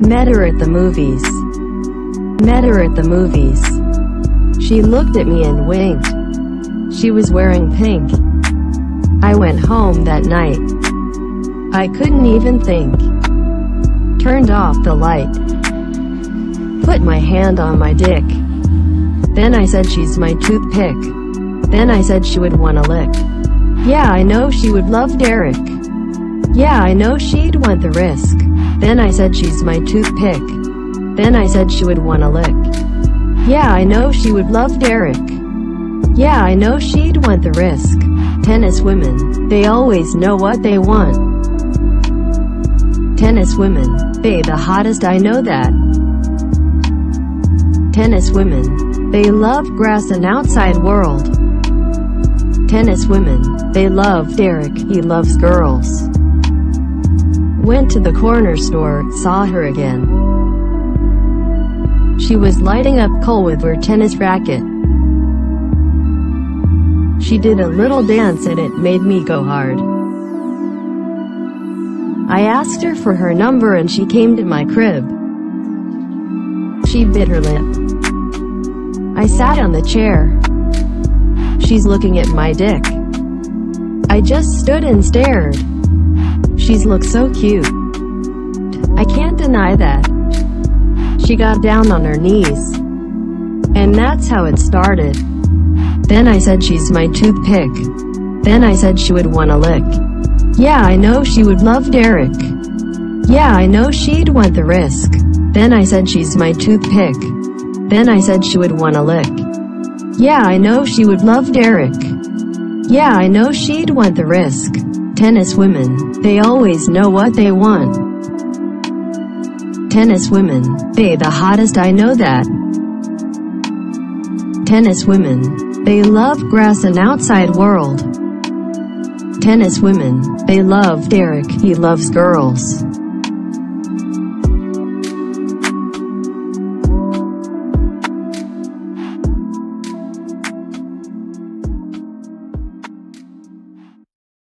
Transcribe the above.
Met her at the movies. Met her at the movies. She looked at me and winked. She was wearing pink. I went home that night. I couldn't even think. Turned off the light. Put my hand on my dick. Then I said she's my toothpick. Then I said she would wanna lick. Yeah, I know she would love Derik. Yeah, I know she'd want the risk. Then I said she's my toothpick. Then I said she would wanna lick. Yeah, I know she would love Derik. Yeah, I know she'd want the risk. Tennis women, they always know what they want. Tennis women, they the hottest I know that. Tennis women, they love grass and outside world. Tennis women, they love Derik, he loves girls. Went to the corner store, saw her again. She was lighting up coal with her tennis racket. She did a little dance and it made me go hard. I asked her for her number and she came to my crib. She bit her lip. I sat on the chair. She's looking at my dick. I just stood and stared. She's look so cute. I can't deny that. She got down on her knees. And that's how it started. Then I said she's my toothpick. Then I said she would wanna lick. Yeah, I know she would love Derik. Yeah, I know she'd want the risk. Then I said she's my toothpick. Then I said she would wanna lick. Yeah, I know she would love Derik. Yeah, I know she'd want the risk. Tennis women, they always know what they want. Tennis women, they the hottest I know that. Tennis women, they love grass and outside world. Tennis women, they love Derik, he loves girls.